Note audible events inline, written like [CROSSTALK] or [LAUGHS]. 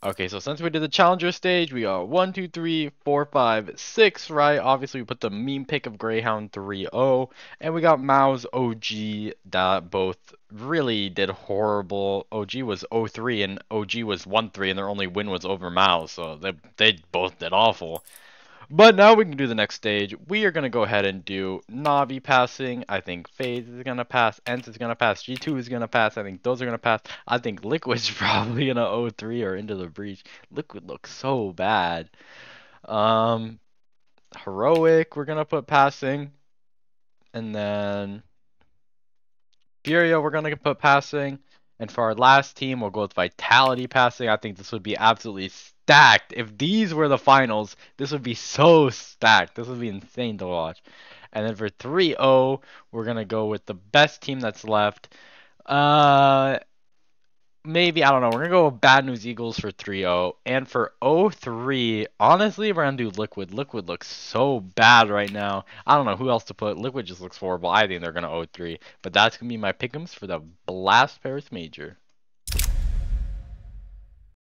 Okay, so since we did the challenger stage, we got one, two, three, four, five, six, right? Obviously, we put the meme pick of Grayhound 3-0, and we got MOUZ OG that both really did horrible. OG was 0-3 and OG was 1-3, and their only win was over Mao, so they they both did awful. But now we can do the next stage. We are going to go ahead and do Navi passing. I think FaZe is going to pass. ENCE is going to pass. G2 is going to pass. I think those are going to pass. I think Liquid's [LAUGHS] probably going to 0-3 or into the breach. Liquid looks so bad. Um, Heroic, we're going to put passing. And then Furia, we're going to put passing. And for our last team, we'll go with Vitality passing. I think this would be absolutely stacked. If these were the finals, this would be so stacked. This would be insane to watch. And then for 3-0, we're going to go with the best team that's left. Uh, maybe, I don't know. We're going to go with Bad News Eagles for 3-0. And for 0-3, honestly, we're going to do Liquid. Liquid looks so bad right now. I don't know who else to put. Liquid just looks horrible. I think they're going to 0-3. But that's going to be my pick'ems for the Blast Paris Major.